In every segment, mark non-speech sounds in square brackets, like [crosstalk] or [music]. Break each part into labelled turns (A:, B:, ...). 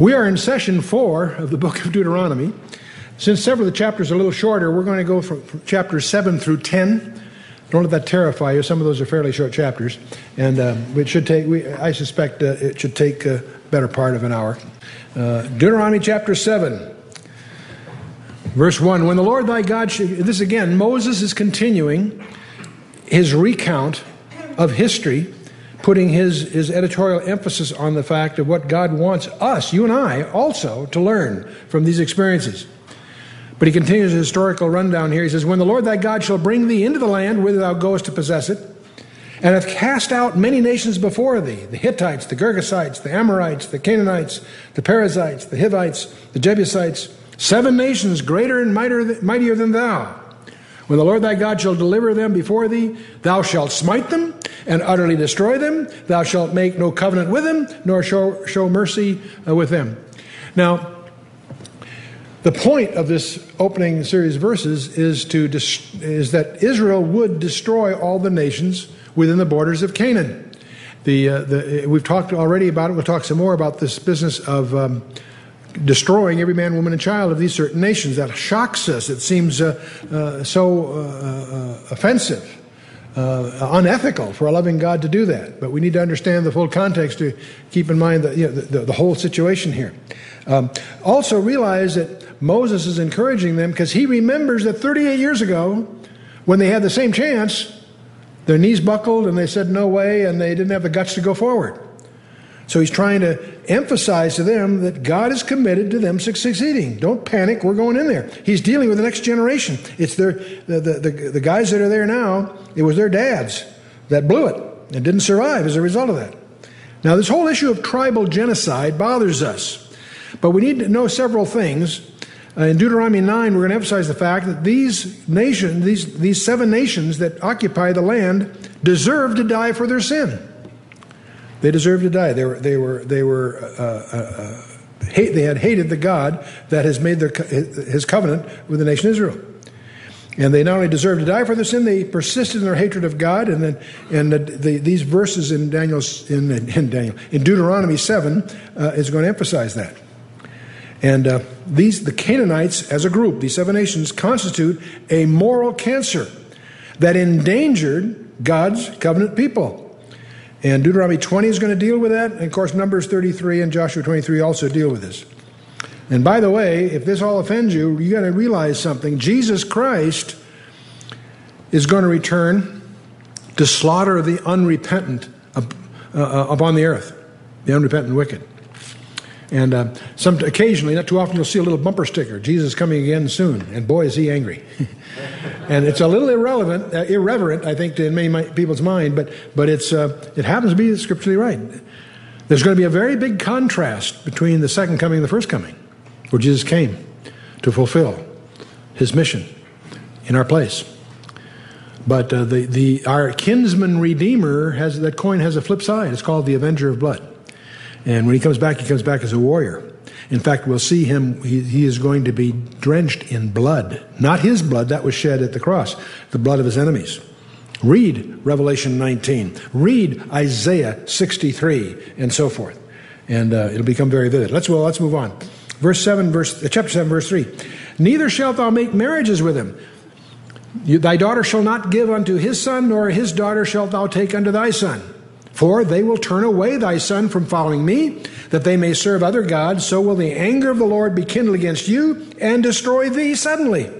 A: We are in session four of the book of Deuteronomy. Since several of the chapters are a little shorter, we're going to go from, from chapters 7 through 10. Don't let that terrify you. Some of those are fairly short chapters. And uh, it should take, we, I suspect uh, it should take a better part of an hour. Uh, Deuteronomy chapter 7, verse 1. When the Lord thy God, should, this again, Moses is continuing his recount of history putting his, his editorial emphasis on the fact of what God wants us, you and I, also to learn from these experiences. But he continues his historical rundown here. He says, When the Lord thy God shall bring thee into the land whither thou goest to possess it, and hath cast out many nations before thee the Hittites, the Girgashites, the Amorites, the Canaanites, the Perizzites, the Hivites, the Jebusites, seven nations greater and mightier than thou. When the Lord thy God shall deliver them before thee, thou shalt smite them and utterly destroy them. Thou shalt make no covenant with them, nor show, show mercy uh, with them. Now, the point of this opening series of verses is, to is that Israel would destroy all the nations within the borders of Canaan. The, uh, the, we've talked already about it. We'll talk some more about this business of um, destroying every man, woman, and child of these certain nations. That shocks us. It seems uh, uh, so uh, uh offensive, uh, unethical for a loving God to do that. But we need to understand the full context to keep in mind the, you know, the, the, whole situation here. Um, also, realize that Moses is encouraging them because he remembers that 38 years ago, when they had the same chance, their knees buckled and they said no way and they didn't have the guts to go forward. So he's trying to emphasize to them that God is committed to them succeeding. Don't panic, we're going in there. He's dealing with the next generation. It's their, the, the, the, the guys that are there now, it was their dads that blew it and didn't survive as a result of that. Now, this whole issue of tribal genocide bothers us, but we need to know several things. Uh, in Deuteronomy 9, we're going to emphasize the fact that these nations, these, these seven nations that occupy the land, deserve to die for their sin. They deserve to die. They were, they were, they were, uh, uh, uh, hate, they had hated the God that has made their, his covenant with the nation Israel. And they not only deserved to die for their sin, they persisted in their hatred of God. And then, and the, the, these verses in Daniel's in, in, Daniel in Deuteronomy seven uh, is going to emphasize that. And uh, these the Canaanites as a group, these seven nations, constitute a moral cancer that endangered God's covenant people. And Deuteronomy 20 is going to deal with that. And of course, Numbers 33 and Joshua 23 also deal with this. And by the way, if this all offends you, you got to realize something. Jesus Christ is going to return to slaughter the unrepentant uh, uh, upon the earth, the unrepentant wicked. And uh, some occasionally, not too often, you'll see a little bumper sticker: "Jesus coming again soon." And boy, is he angry! [laughs] and it's a little irrelevant, uh, irreverent, I think, to many people's mind, but but it's uh, it happens to be scripturally right. There's going to be a very big contrast between the second coming and the first coming, where Jesus came to fulfill his mission in our place. But uh, the the our kinsman redeemer has that coin has a flip side. It's called the avenger of blood. And when he comes back, he comes back as a warrior. In fact, we'll see him, he, he, is going to be drenched in blood. Not his blood, that was shed at the cross, the blood of his enemies. Read Revelation 19. Read Isaiah 63, and so forth. And uh, it'll become very vivid. Let's, well, let's move on. Verse 7, verse, uh, chapter 7, verse 3. Neither shalt thou make marriages with him. You, thy daughter shall not give unto his son, nor his daughter shalt thou take unto thy son for they will turn away thy son from following me, that they may serve other gods. So will the anger of the Lord be kindled against you and destroy thee suddenly.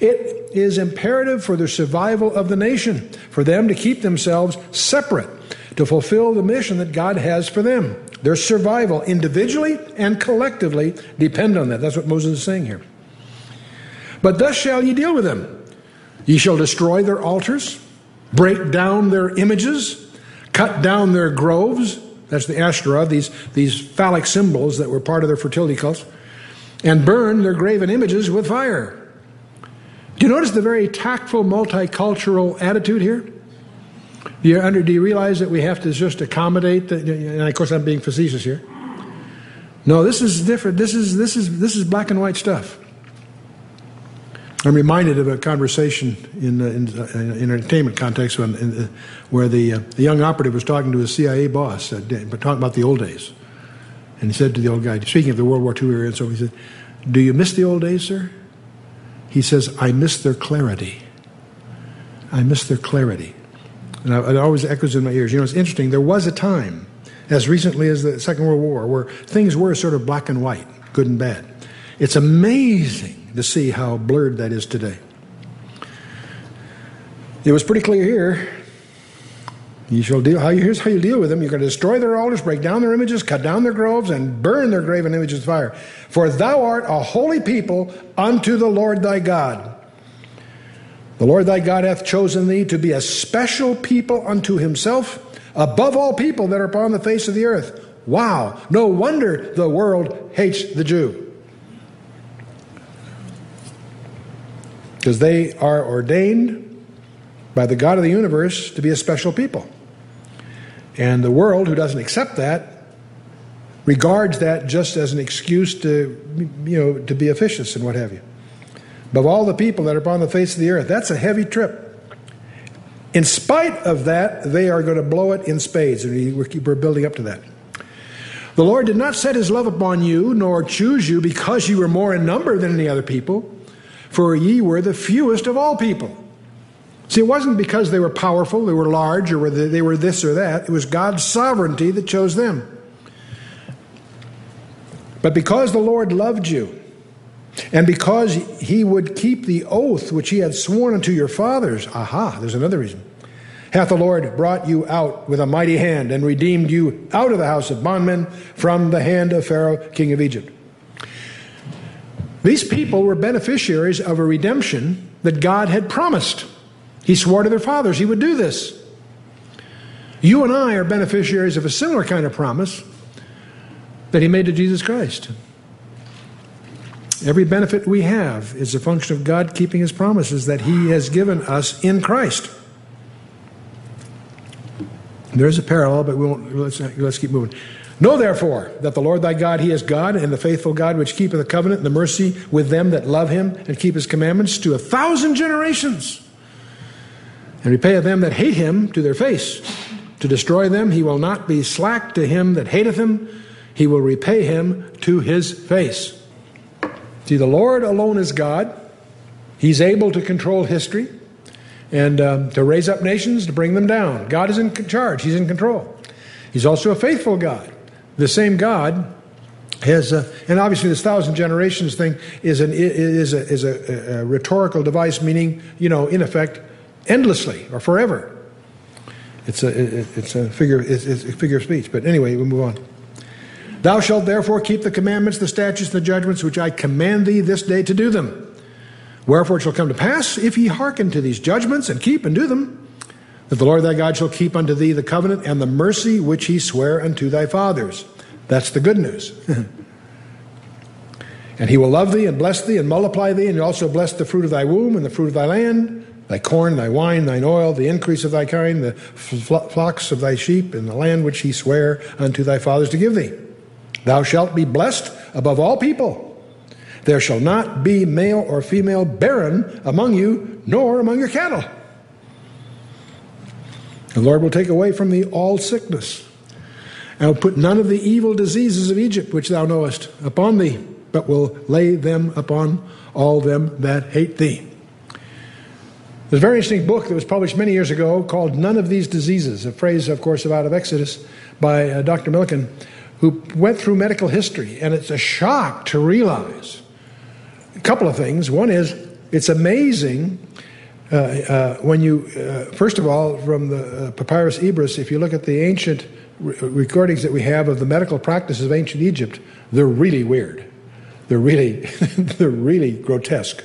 A: It is imperative for the survival of the nation, for them to keep themselves separate, to fulfill the mission that God has for them. Their survival, individually and collectively, depend on that. That's what Moses is saying here. But thus shall ye deal with them. Ye shall destroy their altars, break down their images, cut down their groves, that's the Asherah, these, these phallic symbols that were part of their fertility cults, and burn their graven images with fire. Do you notice the very tactful multicultural attitude here? Do you, under, do you realize that we have to just accommodate, the, and of course I'm being facetious here. No, this is different. This is, this is, this is black and white stuff. I'm reminded of a conversation in, uh, in, uh, in entertainment context when, in, uh, where the, uh, the young operative was talking to his CIA boss, uh, talking about the old days. And he said to the old guy, speaking of the World War II era and so he said, Do you miss the old days, sir? He says, I miss their clarity. I miss their clarity. And it always echoes in my ears. You know, it's interesting. There was a time, as recently as the Second World War, where things were sort of black and white, good and bad. It's amazing to see how blurred that is today. It was pretty clear here. You shall deal. How you, here's how you deal with them. You're going to destroy their altars, break down their images, cut down their groves, and burn their graven images with fire. For thou art a holy people unto the Lord thy God. The Lord thy God hath chosen thee to be a special people unto himself, above all people that are upon the face of the earth. Wow! No wonder the world hates the Jew. Because they are ordained by the God of the universe to be a special people. And the world, who doesn't accept that, regards that just as an excuse to, you know, to be officious and what have you. Above all the people that are upon the face of the earth, that's a heavy trip. In spite of that, they are going to blow it in spades, and we're building up to that. The Lord did not set his love upon you, nor choose you because you were more in number than any other people, for ye were the fewest of all people. See, it wasn't because they were powerful, they were large, or they were this or that. It was God's sovereignty that chose them. But because the Lord loved you, and because he would keep the oath which he had sworn unto your fathers, aha, there's another reason, hath the Lord brought you out with a mighty hand and redeemed you out of the house of bondmen from the hand of Pharaoh, king of Egypt. These people were beneficiaries of a redemption that God had promised. He swore to their fathers he would do this. You and I are beneficiaries of a similar kind of promise that he made to Jesus Christ. Every benefit we have is a function of God keeping his promises that he has given us in Christ. There's a parallel, but we won't, let's, let's keep moving. Know therefore that the Lord thy God, he is God, and the faithful God which keepeth the covenant and the mercy with them that love him and keep his commandments to a thousand generations and repayeth them that hate him to their face. To destroy them, he will not be slack to him that hateth him, he will repay him to his face. See, the Lord alone is God. He's able to control history and um, to raise up nations, to bring them down. God is in charge, He's in control. He's also a faithful God. The same God has, uh, and obviously this thousand generations thing is, an, is, a, is a, a rhetorical device, meaning, you know, in effect, endlessly or forever. It's a, it's a, figure, it's a figure of speech. But anyway, we move on. Thou shalt therefore keep the commandments, the statutes, and the judgments which I command thee this day to do them. Wherefore it shall come to pass, if ye hearken to these judgments and keep and do them, that the Lord thy God shall keep unto thee the covenant and the mercy which he sware unto thy fathers. That's the good news. [laughs] and he will love thee and bless thee and multiply thee, and also bless the fruit of thy womb and the fruit of thy land thy corn, thy wine, thine oil, the increase of thy kind, the flocks of thy sheep, and the land which he sware unto thy fathers to give thee. Thou shalt be blessed above all people. There shall not be male or female barren among you, nor among your cattle. The Lord will take away from thee all sickness, and will put none of the evil diseases of Egypt, which thou knowest, upon thee, but will lay them upon all them that hate thee. There's a very interesting book that was published many years ago called None of These Diseases, a phrase, of course, out of Exodus by uh, Dr. Milliken, who went through medical history. And it's a shock to realize a couple of things. One is it's amazing uh, uh, when you, uh, first of all, from the uh, Papyrus Ebers, if you look at the ancient re- recordings that we have of the medical practices of ancient Egypt, they're really weird. They're really, [laughs] they're really grotesque.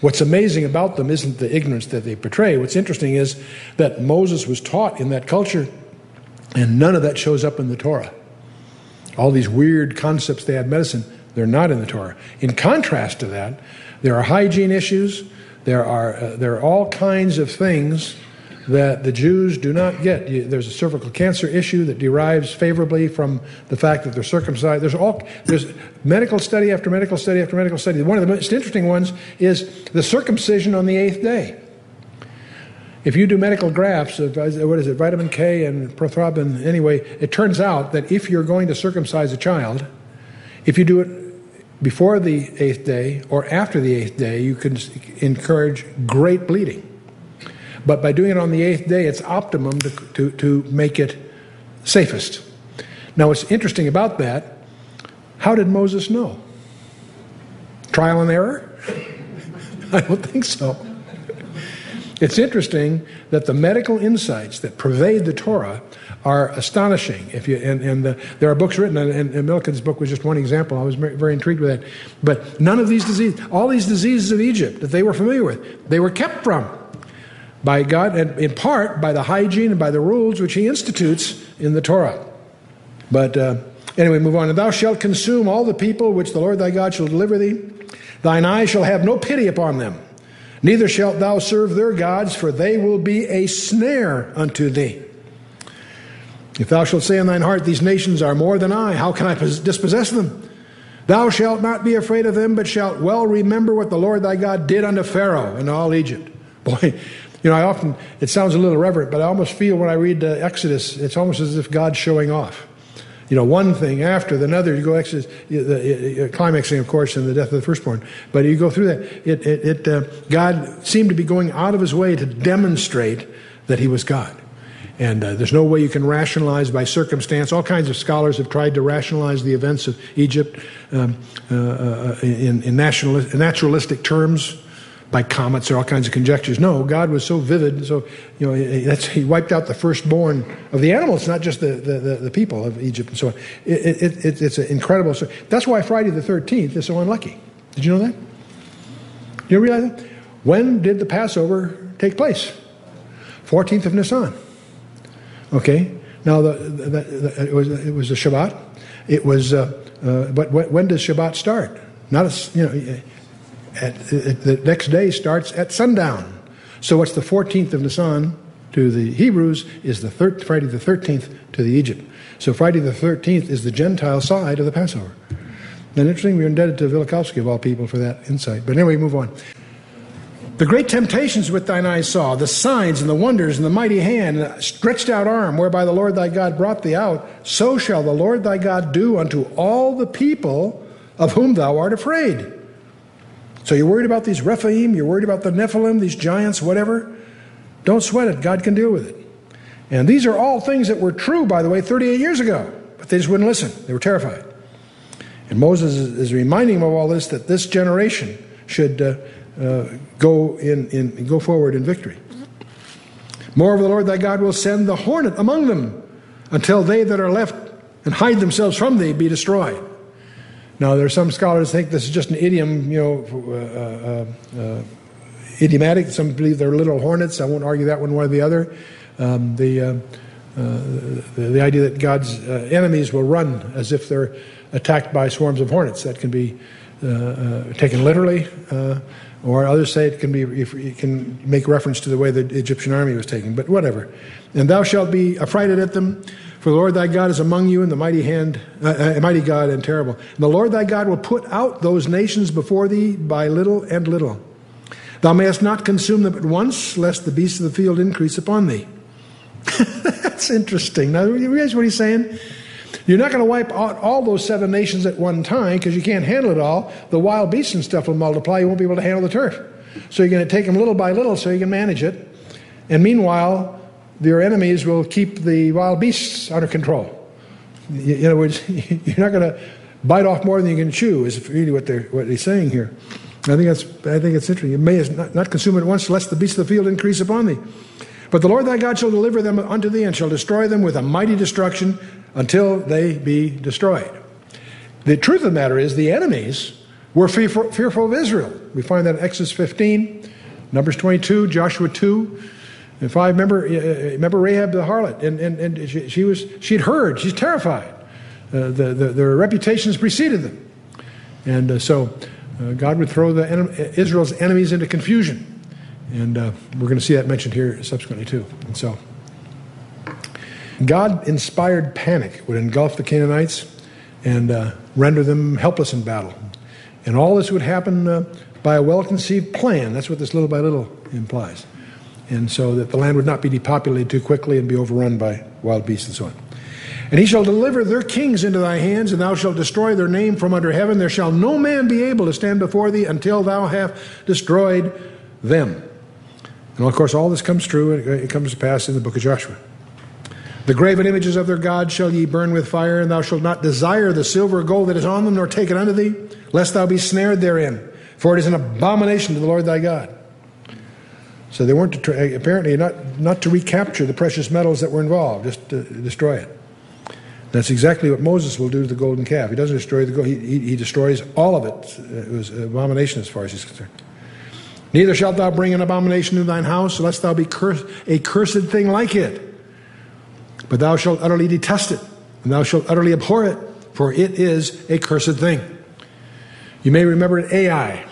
A: What's amazing about them isn't the ignorance that they portray. What's interesting is that Moses was taught in that culture, and none of that shows up in the Torah. All these weird concepts they had medicine, they're not in the Torah. In contrast to that, there are hygiene issues, there are, uh, there are all kinds of things that the Jews do not get. There's a cervical cancer issue that derives favorably from the fact that they're circumcised. There's all there's medical study after medical study after medical study. One of the most interesting ones is the circumcision on the eighth day. if you do medical graphs of uh, what is it, vitamin K and prothrombin, anyway, it turns out that if you're going to circumcise a child, if you do it before the eighth day or after the eighth day, you can encourage great bleeding. But by doing it on the eighth day, it's optimum to, to, to make it safest. Now, what's interesting about that, how did Moses know? Trial and error? [laughs] I don't think so. It's interesting that the medical insights that pervade the Torah are astonishing. If you and, and the, there are books written, and, and Milliken's book was just one example. I was very, intrigued with that. But none of these diseases, all these diseases of Egypt that they were familiar with, they were kept from by God, and in part by the hygiene and by the rules which He institutes in the Torah. But uh, anyway, move on. And thou shalt consume all the people which the Lord thy God shall deliver thee. Thine eye shall have no pity upon them. Neither shalt thou serve their gods, for they will be a snare unto thee. If thou shalt say in thine heart, These nations are more than I, how can I dispossess them? Thou shalt not be afraid of them, but shalt well remember what the Lord thy God did unto Pharaoh and all Egypt. [laughs] Boy, you know, I often, it sounds a little reverent, but I almost feel when I read uh, Exodus, it's almost as if God's showing off you know, one thing after the other. You go Exodus, the, climaxing, of course, in the death of the firstborn. But you go through that. It, it, it uh, God seemed to be going out of his way to demonstrate that he was God. And uh, there's no way you can rationalize by circumstance. All kinds of scholars have tried to rationalize the events of Egypt um, uh, uh in, in naturalistic terms by comets or all kinds of conjectures. No, God was so vivid. So, you know, he wiped out the firstborn of the animals, not just the, the, the, the people of Egypt and so on. It, it, it, it's an incredible So That's why Friday the 13th is so unlucky. Did you know that? You realize that? When did the Passover take place? 14th of Nisan. Okay. Now, the, the, it, was, it was a Shabbat. It was, uh, uh, but when does Shabbat start? Not a, you know, at, the next day starts at sundown. So what's the 14th of Nisan to the Hebrews is the thir- Friday the 13th to the Egypt. So Friday the 13th is the Gentile side of the Passover. And interesting, we're indebted to Velikovsky of all people for that insight. But anyway, move on. The great temptations which thine eyes saw, the signs and the wonders and the mighty hand, and the stretched out arm whereby the Lord thy God brought thee out, so shall the Lord thy God do unto all the people of whom thou art afraid. So you're worried about these Rephaim, you're worried about the Nephilim, these giants, whatever. Don't sweat it. God can deal with it. And these are all things that were true, by the way, 38 years ago, but they just wouldn't listen. They were terrified. And Moses is reminding them of all this that this generation should uh, uh, go in, in go forward in victory. Moreover, the Lord thy God will send the hornet among them until they that are left and hide themselves from thee be destroyed. Now, there are some scholars think this is just an idiom, you know, uh, uh, uh, idiomatic. Some believe they're little hornets. I won't argue that one way or the other. Um, the, uh, uh, the, the idea that God's enemies will run as if they're attacked by swarms of hornets that can be taken literally, or others say it can be if it can make reference to the way the Egyptian army was taken. But whatever. And thou shalt be affrighted at them for the Lord thy God is among you, and the mighty hand, uh, uh, mighty God and terrible. And the Lord thy God will put out those nations before thee by little and little. Thou mayest not consume them at once, lest the beasts of the field increase upon thee. [laughs] That's interesting. Now, you realize what he's saying? You're not going to wipe out all those seven nations at one time because you can't handle it all. The wild beasts and stuff will multiply. You won't be able to handle the turf. So you're going to take them little by little so you can manage it. And meanwhile, your enemies will keep the wild beasts under control. In other words, [laughs] you're not going to bite off more than you can chew, is really what they're what he's saying here. I think that's I think it's interesting. You may not, consume it once, lest the beasts of the field increase upon thee. But the Lord thy God shall deliver them unto thee, and shall destroy them with a mighty destruction until they be destroyed. The truth of the matter is, the enemies were fearful, fearful of Israel. We find that in Exodus 15, Numbers 22, Joshua 2. If I remember, uh, uh, remember Rahab the harlot, and, and, and she, she was, she'd heard, she's terrified. Uh, the, the, their reputations preceded them. And uh, so uh, God would throw the Israel's enemies into confusion. And uh, we're going to see that mentioned here subsequently, too. And so God inspired panic would engulf the Canaanites and render them helpless in battle. And all this would happen by a well conceived plan. That's what this little by little implies. And so that the land would not be depopulated too quickly and be overrun by wild beasts and so on. And he shall deliver their kings into thy hands, and thou shalt destroy their name from under heaven. There shall no man be able to stand before thee until thou have destroyed them. And of course, all this comes true, it comes to pass in the book of Joshua. The graven images of their gods shall ye burn with fire, and thou shalt not desire the silver or gold that is on them, nor take it unto thee, lest thou be snared therein. For it is an abomination to the Lord thy God. So they weren't to, apparently not, not to recapture the precious metals that were involved, just to destroy it. That's exactly what Moses will do to the golden calf. He doesn't destroy the gold, he, he, destroys all of it. It was an abomination as far as he's concerned. Neither shalt thou bring an abomination into thine house, lest thou be cursed, a cursed thing like it. But thou shalt utterly detest it, and thou shalt utterly abhor it, for it is a cursed thing. You may remember at Ai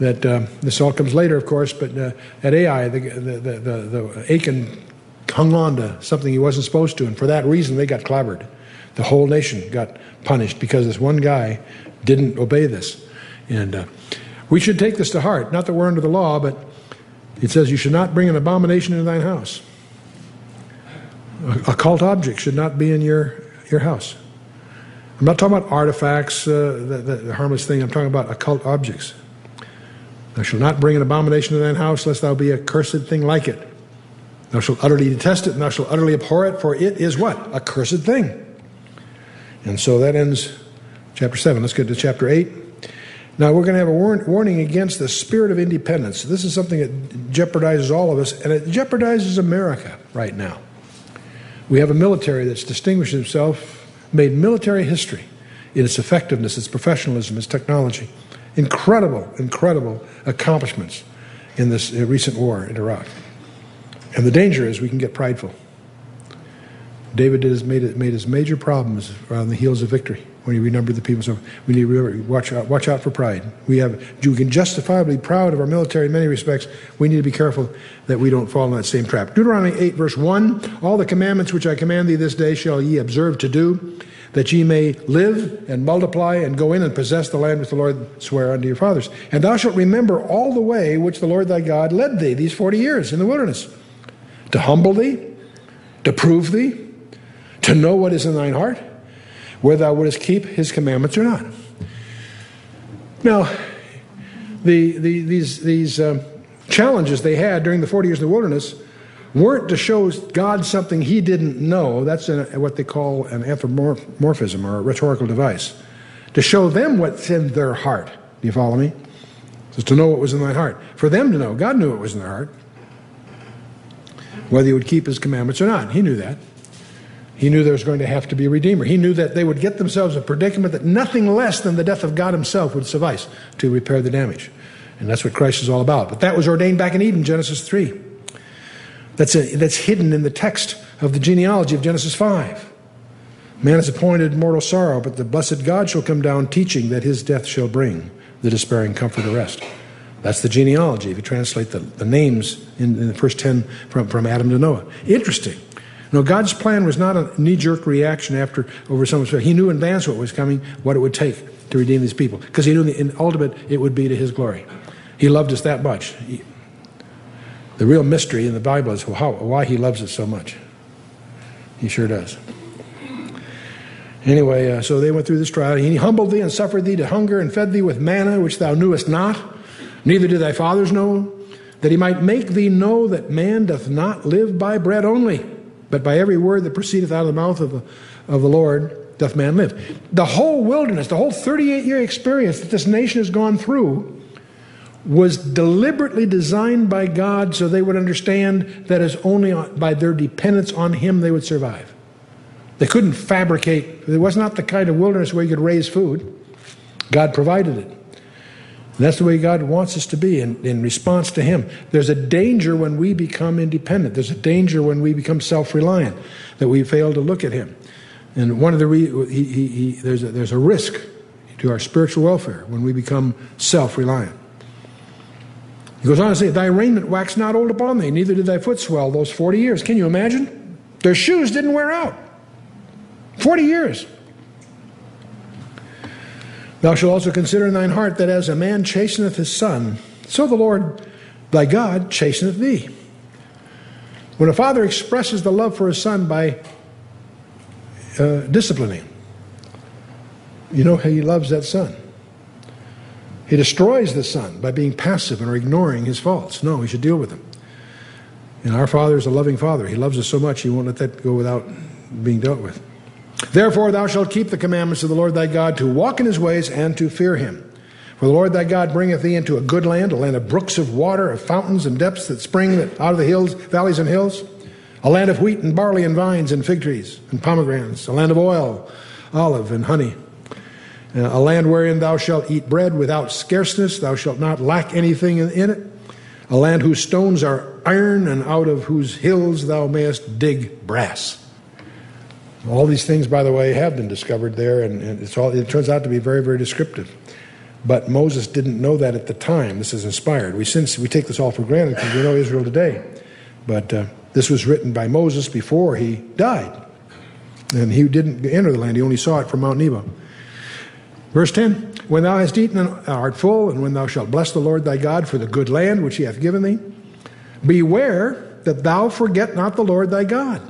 A: that uh, this all comes later, of course, but uh, at Ai, the, the, the, the, Achan hung on to something he wasn't supposed to, and for that reason they got clobbered. The whole nation got punished because this one guy didn't obey this. And uh, we should take this to heart. Not that we're under the law, but it says you should not bring an abomination into thine house. Occult object should not be in your, your house. I'm not talking about artifacts, uh, the, the, harmless thing. I'm talking about occult objects. Thou shalt not bring an abomination to thine house, lest thou be a cursed thing like it. Thou shalt utterly detest it, and thou shalt utterly abhor it, for it is what? A cursed thing. And so that ends chapter 7. Let's get to chapter 8. Now, we're going to have a warning against the spirit of independence. This is something that jeopardizes all of us, and it jeopardizes America right now. We have a military that's distinguished itself, made military history in its effectiveness, its professionalism, its technology. Incredible, incredible accomplishments in this uh, recent war in Iraq. And the danger is we can get prideful. David his, made, it, made his major problems on the heels of victory when he renumbered the people. So we need to remember, watch out, watch out for pride. We have we can justifiably be proud of our military in many respects. We need to be careful that we don't fall in that same trap. Deuteronomy 8, verse 1 All the commandments which I command thee this day shall ye observe to do, that ye may live and multiply and go in and possess the land which the Lord sware unto your fathers. And thou shalt remember all the way which the Lord thy God led thee these forty years in the wilderness, to humble thee, to prove thee to know what is in thine heart, whether thou wouldest keep his commandments or not. Now, the, the, these, these um, challenges they had during the 40 years in the wilderness weren't to show God something he didn't know. That's what they call an anthropomorphism or a rhetorical device. To show them what's in their heart. Do you follow me? So to know what was in their heart. For them to know. God knew what was in their heart. Whether he would keep his commandments or not. He knew that. He knew there was going to have to be a redeemer. He knew that they would get themselves a predicament that nothing less than the death of God Himself would suffice to repair the damage. And that's what Christ is all about. But that was ordained back in Eden, Genesis 3. That's, a, that's hidden in the text of the genealogy of Genesis 5. Man is appointed mortal sorrow, but the blessed God shall come down teaching that his death shall bring the despairing comfort of rest. That's the genealogy, if you translate the, the names in, in the first 10 from, from Adam to Noah. Interesting. No, God's plan was not a knee jerk reaction after over someone's. He knew in advance what was coming, what it would take to redeem these people, because he knew in ultimate it would be to his glory. He loved us that much. He, the real mystery in the Bible is how, why he loves us so much. He sure does. Anyway, uh, so they went through this trial. He humbled thee and suffered thee to hunger and fed thee with manna, which thou knewest not, neither did thy fathers know, that he might make thee know that man doth not live by bread only but by every word that proceedeth out of the mouth of the, of the Lord doth man live. The whole wilderness, the whole 38 year experience that this nation has gone through, was deliberately designed by God so they would understand that it's only by their dependence on Him they would survive. They couldn't fabricate, it was not the kind of wilderness where you could raise food. God provided it. And that's the way God wants us to be in, in response to Him. There's a danger when we become independent. There's a danger when we become self reliant, that we fail to look at Him. And one of the he, he, he, there's, a, there's a risk to our spiritual welfare when we become self reliant. He goes on to say, Thy raiment waxed not old upon thee, neither did thy foot swell those 40 years. Can you imagine? Their shoes didn't wear out. 40 years. Thou shalt also consider in thine heart that as a man chasteneth his son, so the Lord thy God chasteneth thee. When a father expresses the love for his son by uh, disciplining, you know how he loves that son. He destroys the son by being passive or ignoring his faults. No, he should deal with them. And our Father is a loving Father. He loves us so much, He won't let that go without being dealt with. Therefore, thou shalt keep the commandments of the Lord thy God to walk in his ways and to fear him. For the Lord thy God bringeth thee into a good land, a land of brooks of water, of fountains and depths that spring out of the hills, valleys and hills, a land of wheat and barley and vines and fig trees and pomegranates, a land of oil, olive and honey a land wherein thou shalt eat bread without scarceness, thou shalt not lack anything in it, a land whose stones are iron, and out of whose hills thou mayest dig brass. All these things, by the way, have been discovered there, and, and it's all, it turns out to be very, very descriptive. But Moses didn't know that at the time. This is inspired. We, since, we take this all for granted because we know Israel today. But uh, this was written by Moses before he died. And he didn't enter the land, he only saw it from Mount Nebo. Verse 10 When thou hast eaten and art full, and when thou shalt bless the Lord thy God for the good land which he hath given thee, beware that thou forget not the Lord thy God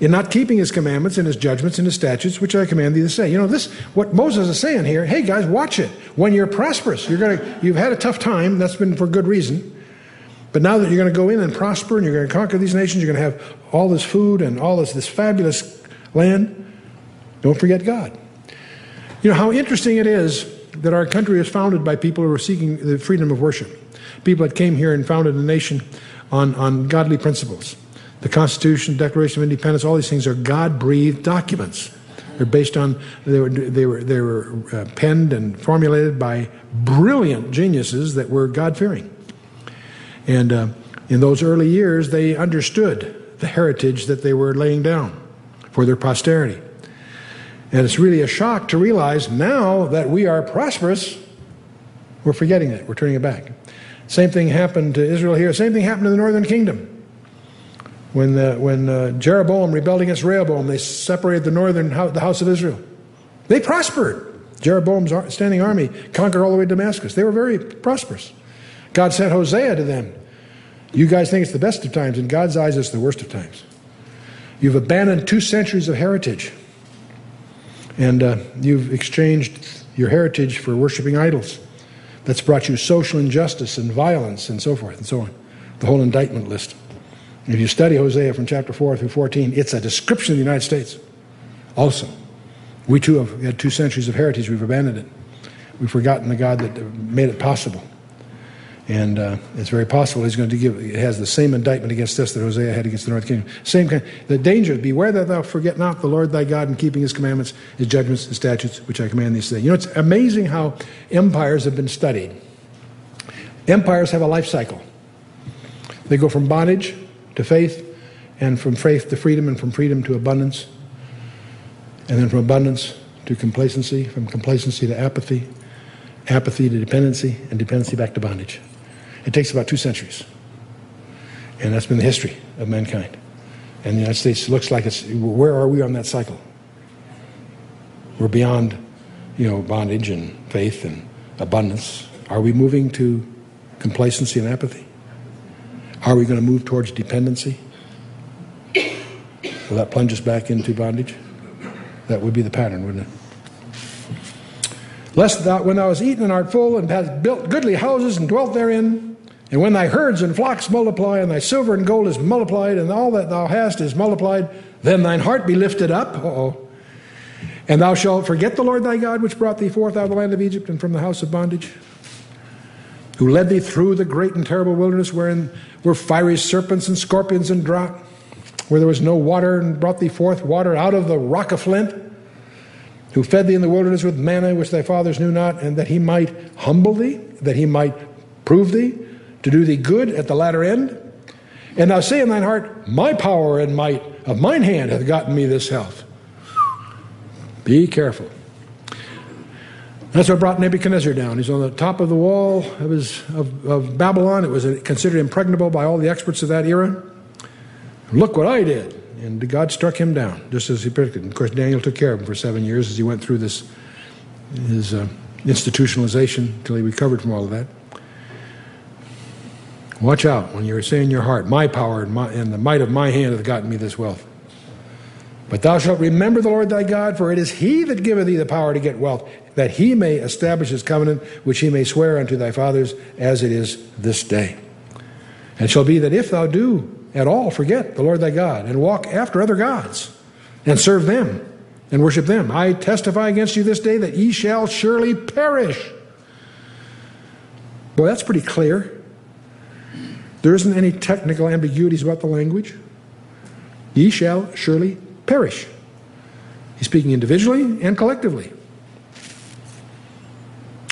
A: in not keeping his commandments and his judgments and his statutes, which I command thee to say. You know, this what Moses is saying here, hey guys, watch it. When you're prosperous, you're gonna you've had a tough time, that's been for good reason. But now that you're going to go in and prosper and you're going to conquer these nations, you're going to have all this food and all this, this fabulous land, don't forget God. You know how interesting it is that our country is founded by people who are seeking the freedom of worship. People that came here and founded a nation on, on godly principles. The Constitution, Declaration of Independence, all these things are God breathed documents. They're based on, they were, they were, they were uh, penned and formulated by brilliant geniuses that were God fearing. And uh, in those early years, they understood the heritage that they were laying down for their posterity. And it's really a shock to realize now that we are prosperous, we're forgetting it. We're turning it back. Same thing happened to Israel here. Same thing happened to the northern kingdom. When, the, when uh, Jeroboam rebelled against Rehoboam, they separated the northern the house of Israel. They prospered. Jeroboam's standing army conquered all the way to Damascus. They were very prosperous. God sent Hosea to them. You guys think it's the best of times. In God's eyes, it's the worst of times. You've abandoned two centuries of heritage. And uh, you've exchanged your heritage for worshiping idols. That's brought you social injustice and violence and so forth and so on. The whole indictment list. If you study Hosea from chapter 4 through 14, it's a description of the United States. Also, we too have had two centuries of heritage. We've abandoned it. We've forgotten the God that made it possible. And uh, it's very possible he's going to give, it has the same indictment against us that Hosea had against the north kingdom. Same kind. The danger, beware that thou forget not the Lord thy God in keeping his commandments, his judgments, his statutes, which I command thee today. You know, it's amazing how empires have been studied. Empires have a life cycle. They go from bondage to faith, and from faith to freedom, and from freedom to abundance, and then from abundance to complacency, from complacency to apathy, apathy to dependency, and dependency back to bondage. It takes about two centuries. And that's been the history of mankind. And the United States looks like it's, where are we on that cycle? We're beyond, you know, bondage and faith and abundance. Are we moving to complacency and apathy? Are we going to move towards dependency? Will that plunge us back into bondage? That would be the pattern, wouldn't it? Lest thou, when thou hast eaten and art full, and hast built goodly houses and dwelt therein, and when thy herds and flocks multiply, and thy silver and gold is multiplied, and all that thou hast is multiplied, then thine heart be lifted up. oh And thou shalt forget the Lord thy God, which brought thee forth out of the land of Egypt and from the house of bondage, who led thee through the great and terrible wilderness, wherein were fiery serpents and scorpions and drought, where there was no water, and brought thee forth water out of the rock of flint, who fed thee in the wilderness with manna, which thy fathers knew not, and that he might humble thee, that he might prove thee to do thee good at the latter end. And thou say in thine heart, My power and might of mine hand hath gotten me this health. Be careful. That's what brought Nebuchadnezzar down. He's on the top of the wall of, his, of, of Babylon. It was considered impregnable by all the experts of that era. Look what I did. And God struck him down, just as he predicted. Of course, Daniel took care of him for seven years as he went through this his uh, institutionalization until he recovered from all of that. Watch out when you're saying in your heart, My power and, my, and the might of my hand hath gotten me this wealth. But thou shalt remember the Lord thy God, for it is he that giveth thee the power to get wealth, that he may establish his covenant, which he may swear unto thy fathers, as it is this day. And it shall be that if thou do at all forget the Lord thy God, and walk after other gods, and serve them, and worship them, I testify against you this day that ye shall surely perish. Boy, that's pretty clear. There isn't any technical ambiguities about the language. Ye shall surely perish. He's speaking individually and collectively.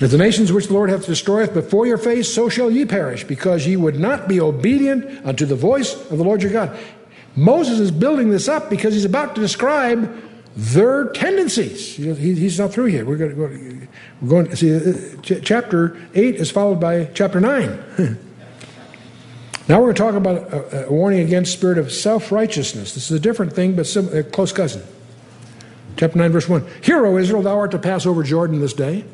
A: As the nations which the Lord hath destroyed before your face, so shall ye perish, because ye would not be obedient unto the voice of the Lord your God. Moses is building this up because he's about to describe their tendencies. He's not through yet. We're going to, we're going to see, uh, chapter 8 is followed by chapter 9. [laughs] Now we're going to talk about a, a warning against spirit of self-righteousness. This is a different thing, but sim- a close cousin. Chapter 9, verse 1. Hear, O Israel, thou art to pass over Jordan this day,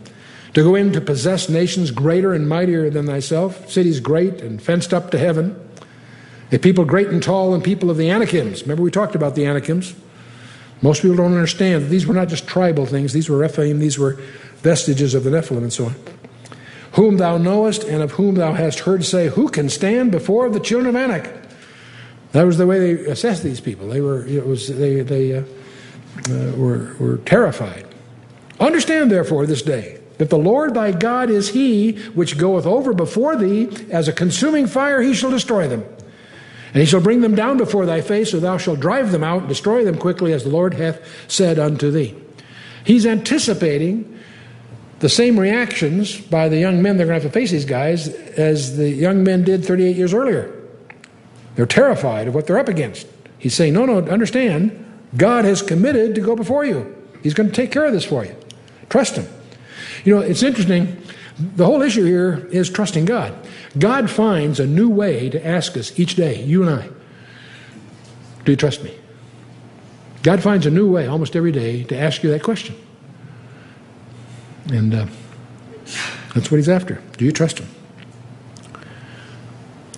A: to go in to possess nations greater and mightier than thyself, cities great and fenced up to heaven, a people great and tall, and people of the Anakims. Remember we talked about the Anakims? Most people don't understand that these were not just tribal things, these were Rephaim, these were vestiges of the Nephilim, and so on whom thou knowest and of whom thou hast heard say, Who can stand before the children of Anak? That was the way they assessed these people. They were, it was, they, they uh, uh, were, were terrified. Understand, therefore, this day that the Lord thy God is he which goeth over before thee as a consuming fire, he shall destroy them. And he shall bring them down before thy face, so thou shalt drive them out and destroy them quickly, as the Lord hath said unto thee. He's anticipating the same reactions by the young men they're going to have to face these guys as the young men did 38 years earlier. They're terrified of what they're up against. He's saying, No, no, understand, God has committed to go before you. He's going to take care of this for you. Trust Him. You know, it's interesting. The whole issue here is trusting God. God finds a new way to ask us each day, you and I, do you trust me? God finds a new way almost every day to ask you that question. And uh, that's what he's after. Do you trust him?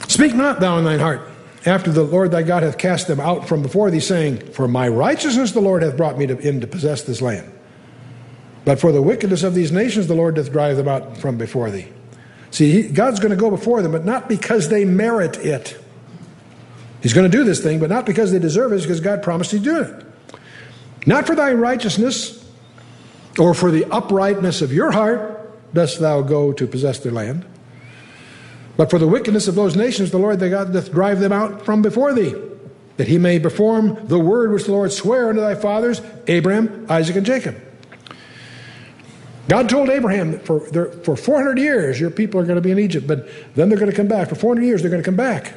A: Speak not thou in thine heart, after the Lord thy God hath cast them out from before thee, saying, For my righteousness the Lord hath brought me to, in to possess this land. But for the wickedness of these nations the Lord doth drive them out from before thee. See, God's going to go before them, but not because they merit it. He's going to do this thing, but not because they deserve it, because God promised he'd do it. Not for thy righteousness, or for the uprightness of your heart dost thou go to possess their land. But for the wickedness of those nations, the Lord thy God doth drive them out from before thee, that he may perform the word which the Lord sware unto thy fathers, Abraham, Isaac, and Jacob. God told Abraham for, for 400 years your people are going to be in Egypt, but then they're going to come back. For 400 years they're going to come back.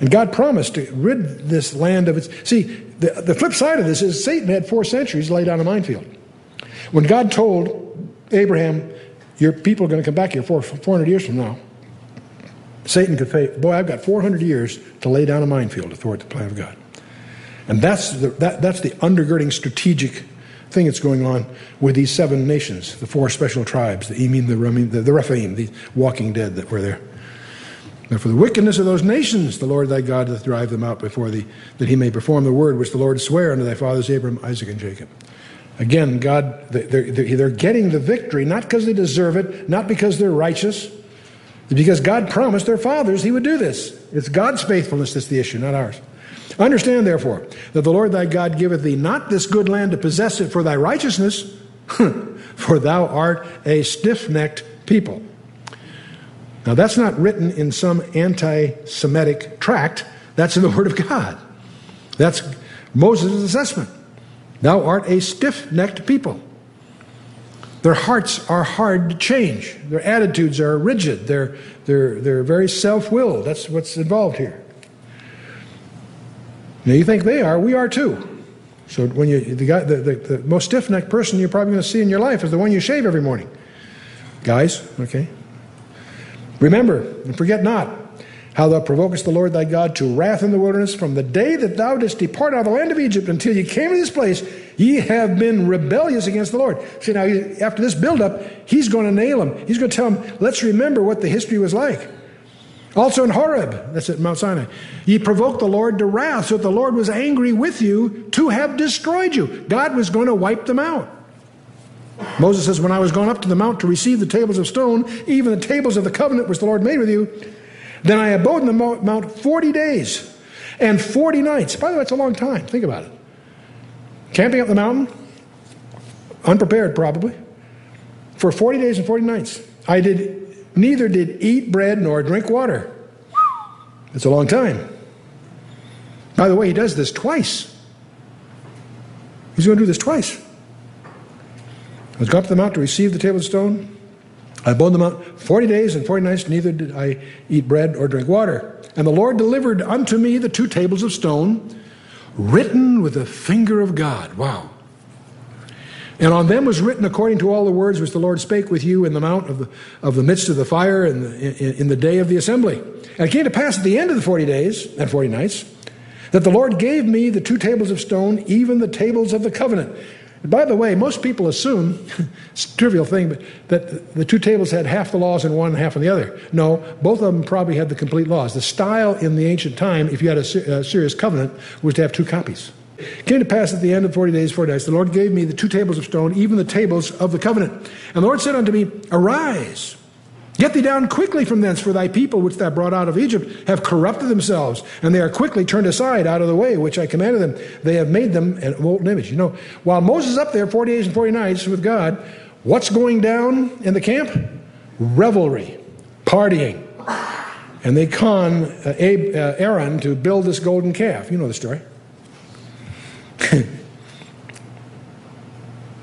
A: And God promised to rid this land of its. See, the, the flip side of this is Satan had four centuries to lay down a minefield. When God told Abraham, Your people are going to come back here for 400 years from now, Satan could say, Boy, I've got 400 years to lay down a minefield to thwart the plan of God. And that's the, that, that's the undergirding strategic thing that's going on with these seven nations, the four special tribes, the Emim, the Ramim, the, the Rephaim, the walking dead that were there. And for the wickedness of those nations, the Lord thy God doth drive them out before thee, that he may perform the word which the Lord sware unto thy fathers Abraham, Isaac, and Jacob. Again, God, they're, they're getting the victory not because they deserve it, not because they're righteous, because God promised their fathers he would do this. It's God's faithfulness that's the issue, not ours. Understand, therefore, that the Lord thy God giveth thee not this good land to possess it for thy righteousness, [laughs] for thou art a stiff necked people. Now, that's not written in some anti Semitic tract, that's in the [laughs] Word of God. That's Moses' assessment. Thou art a stiff necked people. Their hearts are hard to change. Their attitudes are rigid. They're, they're, they're very self willed. That's what's involved here. Now, you think they are, we are too. So, when you, the, guy, the, the, the most stiff necked person you're probably going to see in your life is the one you shave every morning. Guys, okay? Remember and forget not how thou provokest the Lord thy God to wrath in the wilderness from the day that thou didst depart out of the land of Egypt until ye came to this place, ye have been rebellious against the Lord. See, now, after this buildup, he's going to nail him. He's going to tell him, let's remember what the history was like. Also in Horeb, that's at Mount Sinai, ye provoked the Lord to wrath, so that the Lord was angry with you to have destroyed you. God was going to wipe them out. Moses says, When I was gone up to the mount to receive the tables of stone, even the tables of the covenant which the Lord made with you, then I abode in the mount 40 days and 40 nights. By the way, it's a long time. Think about it. Camping up the mountain, unprepared probably, for 40 days and 40 nights. I did neither did eat bread nor drink water. It's a long time. By the way, he does this twice. He's going to do this twice. I was gone up to the mount to receive the table of stone. I abode on the mount 40 days and 40 nights, neither did I eat bread or drink water. And the Lord delivered unto me the two tables of stone, written with the finger of God. Wow. And on them was written according to all the words which the Lord spake with you in the mount of the, of the midst of the fire in the, in, in the day of the assembly. And it came to pass at the end of the 40 days and 40 nights that the Lord gave me the two tables of stone, even the tables of the covenant. And by the way, most people assume, [laughs] it's a trivial thing, but that the two tables had half the laws in one, and half in the other. No, both of them probably had the complete laws. The style in the ancient time, if you had a, a serious covenant, was to have two copies. It came to pass at the end of 40 days, 40 nights, the Lord gave me the two tables of stone, even the tables of the covenant. And the Lord said unto me, Arise, get thee down quickly from thence, for thy people which thou brought out of Egypt have corrupted themselves, and they are quickly turned aside out of the way which I commanded them. They have made them an molten image. You know, while Moses is up there 40 days and 40 nights with God, what's going down in the camp? Revelry, partying. And they con uh, uh Aaron to build this golden calf. You know the story. [laughs]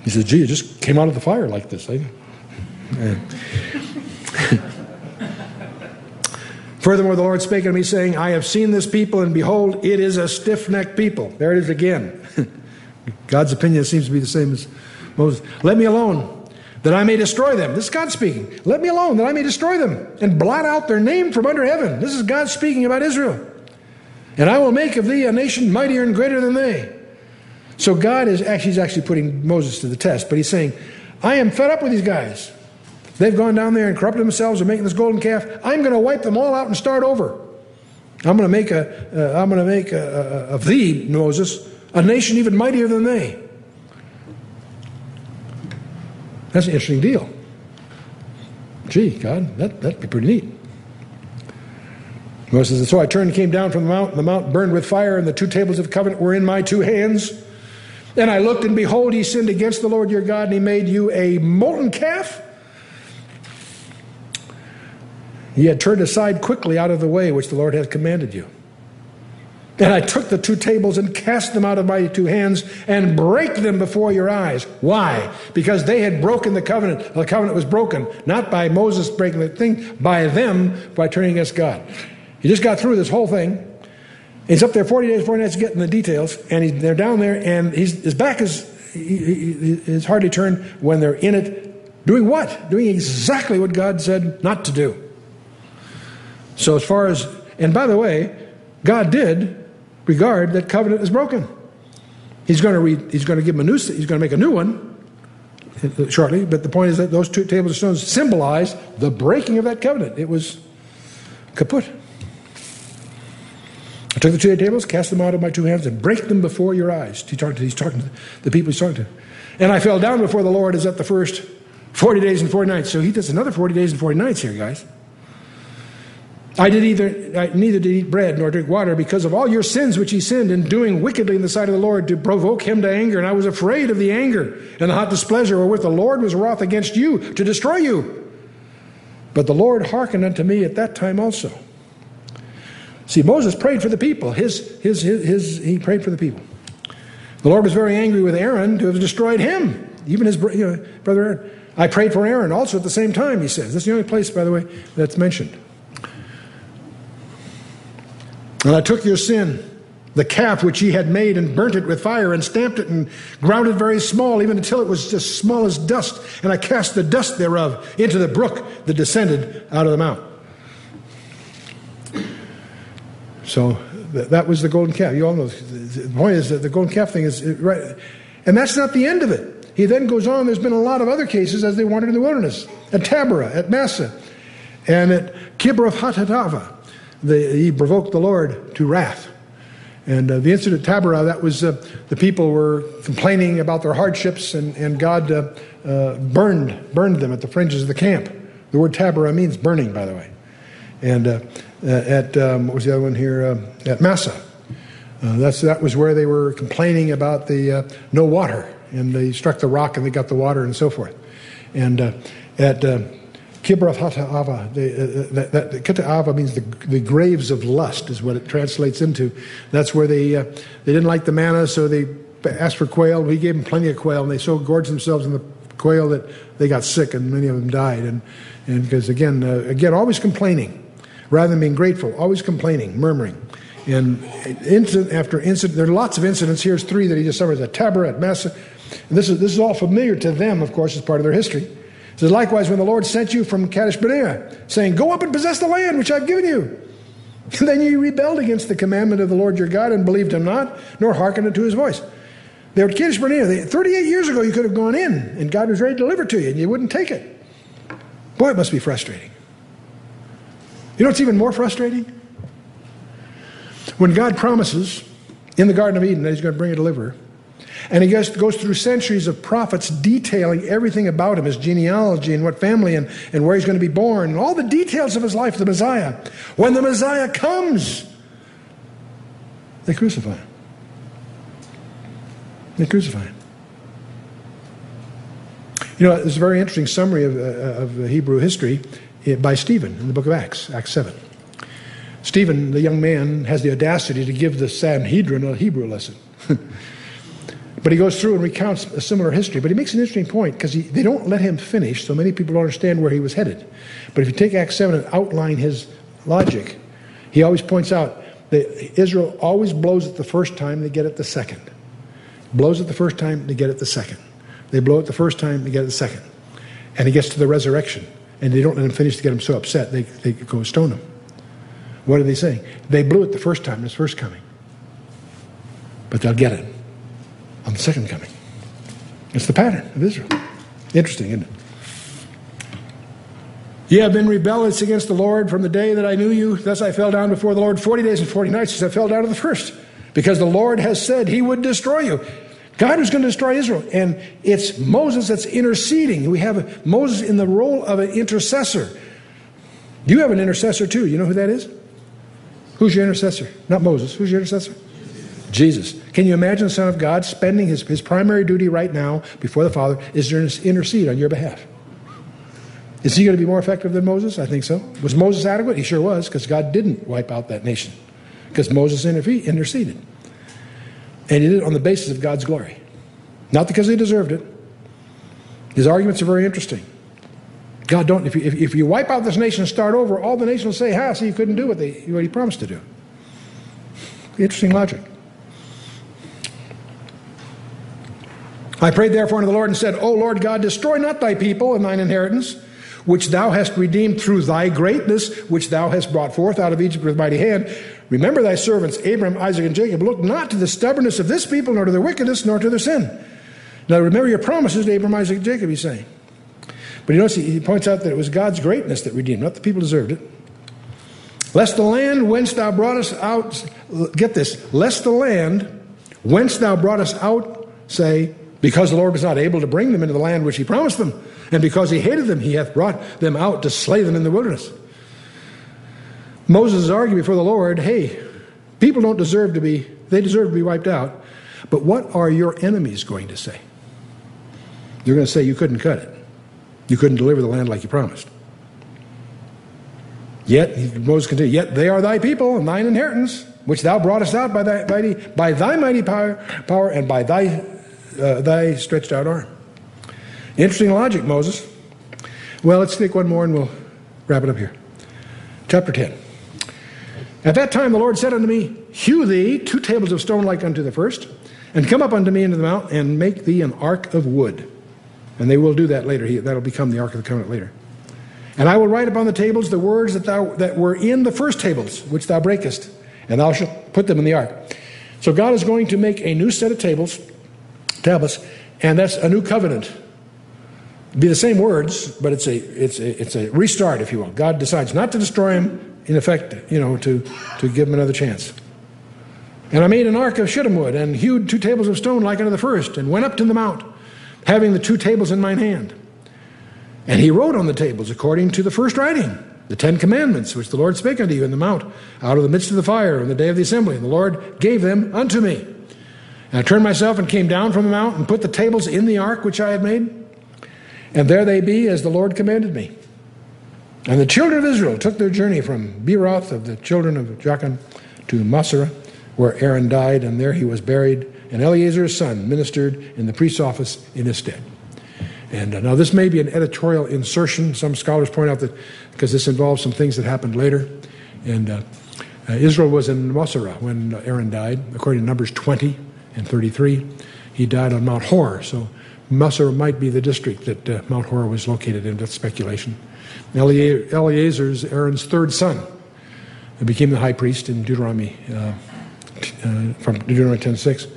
A: he says, gee, it just came out of the fire like this. Eh? [laughs] Furthermore, the Lord spake unto me, saying, I have seen this people, and behold, it is a stiff necked people. There it is again. [laughs] God's opinion seems to be the same as Moses. Let me alone, that I may destroy them. This is God speaking. Let me alone, that I may destroy them, and blot out their name from under heaven. This is God speaking about Israel. And I will make of thee a nation mightier and greater than they. So God is actually, he's actually putting Moses to the test, but he's saying, I am fed up with these guys. They've gone down there and corrupted themselves and making this golden calf. I'm going to wipe them all out and start over. I'm going to make a, am going to make a, a, of thee, Moses, a nation even mightier than they. That's an interesting deal. Gee, God, that, that'd be pretty neat. Moses says, So I turned and came down from the mount, and the mount burned with fire, and the two tables of covenant were in my two hands. And I looked, and behold, he sinned against the Lord your God, and he made you a molten calf. He had turned aside quickly out of the way which the Lord had commanded you. And I took the two tables and cast them out of my two hands and break them before your eyes. Why? Because they had broken the covenant. The covenant was broken, not by Moses breaking the thing, by them by turning against God. He just got through this whole thing. He's up there 40 days, 40 nights getting the details, and he, they're down there, and his back is is hardly turned when they're in it. Doing what? Doing exactly what God said not to do. So, as far as, and by the way, God did regard that covenant as broken. He's going to, read, he's going to give him a new, he's going to make a new one uh, shortly, but the point is that those two tables of stones symbolize the breaking of that covenant. It was kaput. I took the two tables, cast them out of my two hands, and break them before your eyes. He's talking to, he's talking to the people he's talking to. And I fell down before the Lord as at the first 40 days and 40 nights. So he does another 40 days and 40 nights here, guys. I did either I neither did eat bread nor drink water because of all your sins which he sinned in doing wickedly in the sight of the Lord to provoke him to anger. And I was afraid of the anger and the hot displeasure wherewith the Lord was wroth against you to destroy you. But the Lord hearkened unto me at that time also. See, Moses prayed for the people. His, his, his, his, he prayed for the people. The Lord was very angry with Aaron to have destroyed him, even his you know, brother Aaron. I prayed for Aaron also at the same time, he says. That's the only place, by the way, that's mentioned. And I took your sin, the calf which ye had made, and burnt it with fire, and stamped it, and ground it very small, even until it was as small as dust. And I cast the dust thereof into the brook that descended out of the mount. So that was the golden calf. You all know the point is that the golden calf thing is right, and that's not the end of it. He then goes on. There's been a lot of other cases as they wandered in the wilderness at Taberah, at Massah, and at Kibroth Hattaavah. the, he provoked the Lord to wrath. And uh, the incident at Taberah, that was uh, the people were complaining about their hardships, and, and God uh, uh burned, burned them at the fringes of the camp. The word Taberah means burning, by the way. And uh, uh, at, um, what was the other one here? at Massah. that's, that was where they were complaining about the no water. And they struck the rock and they got the water and so forth. And at Kibroth Hattaavah, that, that, Kitta'ava means the, the graves of lust, is what it translates into. That's where they, uh, they didn't like the manna, so they asked for quail. We gave them plenty of quail, and they so gorged themselves in the quail that they got sick, and many of them died. And, and because, again, uh, again, always complaining rather than being grateful, always complaining, murmuring. And incident after incident, there are lots of incidents. Here's three that he just summarized at Taberah, at Massah. And this is, this is all familiar to them, of course, as part of their history says, likewise, when the Lord sent you from Kadesh Barnea, saying, Go up and possess the land which I've given you. And [laughs] then you rebelled against the commandment of the Lord your God and believed him not, nor hearkened unto his voice. They were at Kadesh Barnea. 38 years ago, you could have gone in, and God was ready to deliver to you, and you wouldn't take it. Boy, it must be frustrating. You know what's even more frustrating? When God promises in the Garden of Eden that he's going to bring a deliverer, and he goes, goes through centuries of prophets detailing everything about him, his genealogy and what family and, and where he's going to be born, and all the details of his life, the Messiah. When the Messiah comes, they crucify him. They crucify him. You know, it's a very interesting summary of, uh, of Hebrew history Eh, by Stephen in the book of Acts, Acts 7. Stephen, the young man, has the audacity to give the Sanhedrin a Hebrew lesson. [laughs] But he goes through and recounts a similar history. But he makes an interesting point because they don't let him finish, so many people don't understand where he was headed. But if you take Acts 7 and outline his logic, he always points out that Israel always blows it the first time, they get it the second. Blows it the first time, they get it the second. They blow it the first time, they get it the second. And he gets to the resurrection, and they don't let him finish to get him so upset, they, they go stone him. What are they saying? They blew it the first time, his first coming. But they'll get it on the second coming. It's the pattern of Israel. Interesting, isn't it? Ye have been rebellious against the Lord from the day that I knew you. Thus I fell down before the Lord 40 days and 40 nights as I fell down to the first. Because the Lord has said he would destroy you. God was going to destroy Israel. And it's Moses that's interceding. We have Moses in the role of an intercessor. You have an intercessor too. You know who that is? Who's your intercessor? Not Moses. Who's your intercessor? Jesus. Can you imagine the Son of God spending his, his primary duty right now before the Father is to intercede on your behalf? Is he going to be more effective than Moses? I think so. Was Moses adequate? He sure was, because God didn't wipe out that nation, because Moses interceded. And he did it on the basis of God's glory, not because he deserved it. His arguments are very interesting. God don't, if you, if, you wipe out this nation and start over, all the nations will say, ha, so you couldn't do what, they, what he promised to do. Interesting logic. I prayed therefore unto the Lord and said, O Lord God, destroy not thy people and thine inheritance, which thou hast redeemed through thy greatness, which thou hast brought forth out of Egypt with mighty hand. Remember thy servants, Abraham, Isaac, and Jacob. Look not to the stubbornness of this people, nor to their wickedness, nor to their sin. Now remember your promises to Abraham, Isaac, and Jacob, he's saying. But he, knows, he points out that it was God's greatness that redeemed, not the people deserved it. Lest the land whence thou broughtest out, get this, lest the land whence thou broughtest out say, because the Lord was not able to bring them into the land which he promised them, and because he hated them, he hath brought them out to slay them in the wilderness. Moses is arguing before the Lord, hey, people don't deserve to be, they deserve to be wiped out. But what are your enemies going to say? They're going to say you couldn't cut it. You couldn't deliver the land like you promised. Yet, Moses continued, yet they are thy people and thine inheritance, which thou broughtest out by thy mighty, by thy mighty power, power and by thy uh, thy stretched out arm. Interesting logic, Moses. Well, let's take one more and we'll wrap it up here. Chapter 10. At that time the Lord said unto me, Hew thee two tables of stone like unto the first, and come up unto me into the mount, and make thee an ark of wood. And they will do that later. That'll become the ark of the covenant later. And I will write upon the tables the words that, thou, that were in the first tables, which thou breakest, and thou shalt put them in the ark. So God is going to make a new set of tables tablets, and that's a new covenant. Be the same words, but it's a, it's, a, it's a restart, if you will. God decides not to destroy him in effect, you know, to, to give him another chance. And I made an ark of shittim wood, and hewed two tables of stone like unto the first, and went up to the mount, having the two tables in mine hand. And he wrote on the tables according to the first writing, the Ten Commandments, which the Lord spake unto you in the mount, out of the midst of the fire, on the day of the assembly. And the Lord gave them unto me. And I turned myself and came down from the mount, and put the tables in the ark which I had made. And there they be, as the Lord commanded me. And the children of Israel took their journey from Beeroth of the children of Jachin to Moserah where Aaron died, and there he was buried. And Eleazar's son ministered in the priest's office in his stead. And uh, now, this may be an editorial insertion. Some scholars point out that because this involves some things that happened later. And uh, uh, Israel was in Moserah when Aaron died, according to Numbers 20 and 33. He died on Mount Hor, so Moserah might be the district that uh, Mount Hor was located in. That's speculation. Eleazar's Aaron's third son became the high priest in Deuteronomy uh, uh, from Deuteronomy 10:6,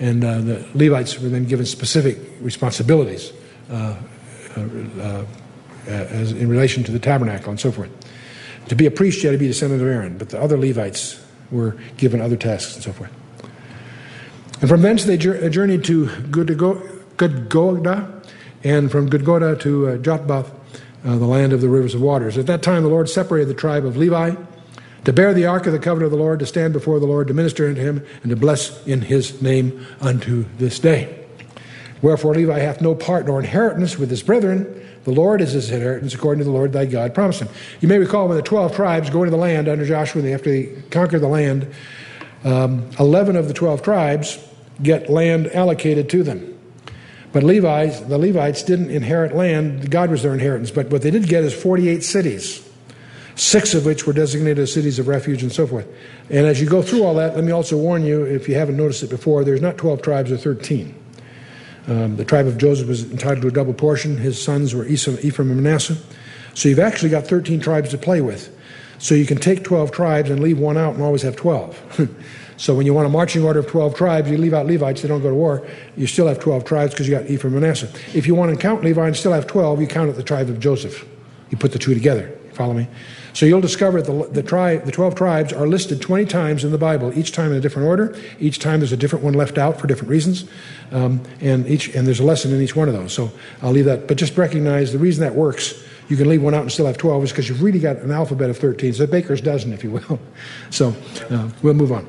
A: and uh, the Levites were then given specific responsibilities uh, uh, uh, as in relation to the tabernacle and so forth. To be a priest, you had to be a descendant of Aaron, but the other Levites were given other tasks and so forth. And from thence they journeyed to Gudgodah, and from Gudgodah to uh, Jotbath, uh, the land of the rivers of waters. At that time, the Lord separated the tribe of Levi to bear the ark of the covenant of the Lord, to stand before the Lord, to minister unto him, and to bless in his name unto this day. Wherefore Levi hath no part nor inheritance with his brethren. The Lord is his inheritance, according to the Lord thy God promised him. You may recall when the 12 tribes go into the land under Joshua, after they conquer the land, um, 11 of the 12 tribes get land allocated to them. But Levites, the Levites didn't inherit land, God was their inheritance, but what they did get is 48 cities six of which were designated as cities of refuge and so forth. And as you go through all that, let me also warn you, if you haven't noticed it before, there's not 12 tribes or 13. Um, the tribe of Joseph was entitled to a double portion. His sons were Ephraim and Manasseh. So you've actually got 13 tribes to play with. So you can take 12 tribes and leave one out and always have 12. [laughs] so when you want a marching order of 12 tribes, you leave out Levites, they don't go to war. You still have 12 tribes because you got Ephraim and Manasseh. If you want to count Levi and still have 12, you count at the tribe of Joseph. You put the two together. Follow me? So you'll discover the, the, tribe, the 12 tribes are listed 20 times in the Bible, each time in a different order. Each time there's a different one left out for different reasons. Um, and, each, and there's a lesson in each one of those. So I'll leave that. But just recognize the reason that works, you can leave one out and still have 12, is because you've really got an alphabet of 13. So baker's dozen, if you will. [laughs] So uh, we'll move on.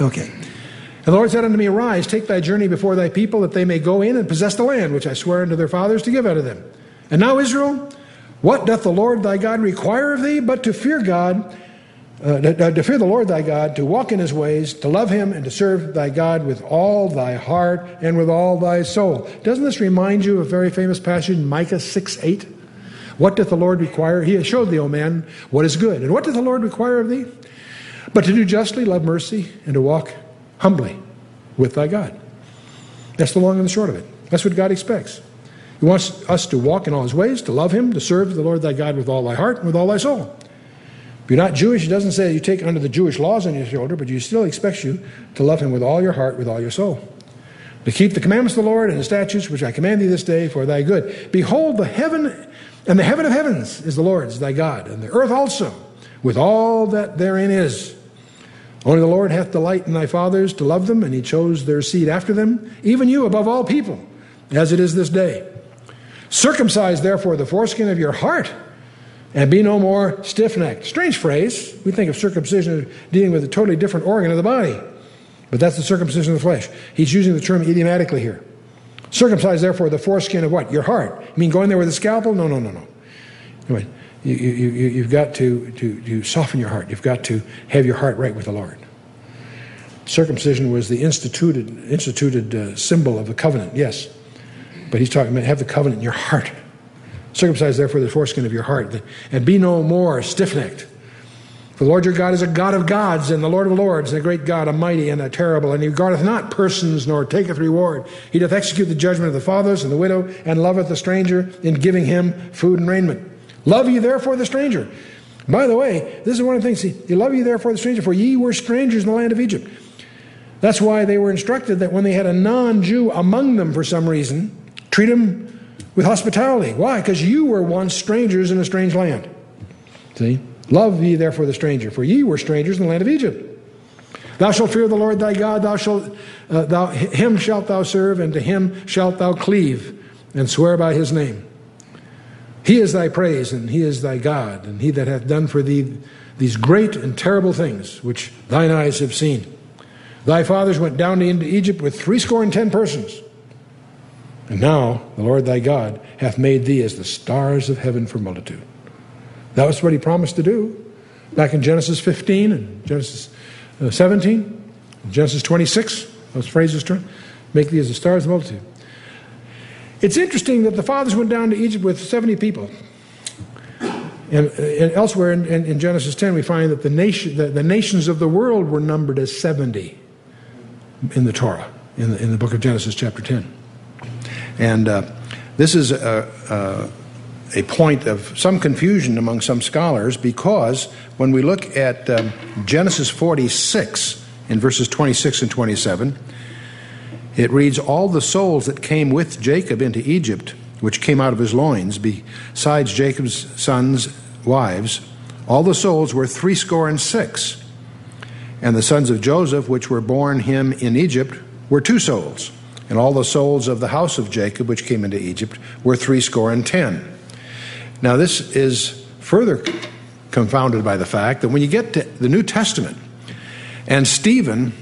A: Okay. And the Lord said unto me, Arise, take thy journey before thy people, that they may go in and possess the land which I swear unto their fathers to give unto them. And now, Israel, what doth the Lord thy God require of thee but to fear God, uh, to fear the Lord thy God, to walk in his ways, to love him, and to serve thy God with all thy heart and with all thy soul? Doesn't this remind you of a very famous passage in Micah 6 8? What doth the Lord require? He has showed thee, O man, what is good. And what doth the Lord require of thee? But to do justly, love mercy, and to walk humbly with thy God. That's the long and the short of it. That's what God expects. He wants us to walk in all his ways, to love him, to serve the Lord thy God with all thy heart and with all thy soul. If you're not Jewish, he doesn't say you take under the Jewish laws on your shoulder, but he still expects you to love him with all your heart, with all your soul. To keep the commandments of the Lord and the statutes which I command thee this day for thy good. Behold, the heaven and the heaven of heavens is the Lord's, thy God, and the earth also, with all that therein is. Only the Lord hath delight in thy fathers to love them, and he chose their seed after them, even you above all people, as it is this day. Circumcise, therefore, the foreskin of your heart and be no more stiff necked. Strange phrase. We think of circumcision as dealing with a totally different organ of the body, but that's the circumcision of the flesh. He's using the term idiomatically here. Circumcise, therefore, the foreskin of what? Your heart. You mean going there with a scalpel? No, no, no, no. Anyway, you, you, you, have got to, to, to soften your heart. You've got to have your heart right with the Lord. Circumcision was the instituted, instituted uh, symbol of the covenant, yes. But he's talking about have the covenant in your heart. Circumcise therefore the foreskin of your heart, and be no more stiff necked. For the Lord your God is a God of gods, and the Lord of lords, and a great God, a mighty and a terrible, and he regardeth not persons, nor taketh reward. He doth execute the judgment of the fathers and the widow, and loveth the stranger in giving him food and raiment. Love ye therefore the stranger. By the way, this is one of the things, see, love ye therefore the stranger, for ye were strangers in the land of Egypt. That's why they were instructed that when they had a non Jew among them for some reason, Treat him with hospitality. Why? Because you were once strangers in a strange land. See? Love ye therefore the stranger, for ye were strangers in the land of Egypt. Thou shalt fear the Lord thy God, thou shalt, uh, thou, him shalt thou serve, and to him shalt thou cleave, and swear by his name. He is thy praise, and he is thy God, and he that hath done for thee these great and terrible things which thine eyes have seen. Thy fathers went down into Egypt with threescore and ten persons. And now the Lord thy God hath made thee as the stars of heaven for multitude. That was what he promised to do back in Genesis 15 and Genesis uh, 17, Genesis 26, those phrases turn. Make thee as the stars of multitude. It's interesting that the fathers went down to Egypt with 70 people. And, and elsewhere in, in, in, Genesis 10, we find that the, nation, the, the, nations of the world were numbered as 70 in the Torah, in the, in the book of Genesis, chapter 10. And uh, this is a, a a point of some confusion among some scholars because when we look at um, Genesis 46 in verses 26 and 27, it reads, All the souls that came with Jacob into Egypt, which came out of his loins, besides Jacob's sons' wives, all the souls were threescore and six. And the sons of Joseph, which were born him in Egypt, were two souls. And all the souls of the house of Jacob, which came into Egypt, were threescore and ten. Now, this is further confounded by the fact that when you get to the New Testament, and Stephen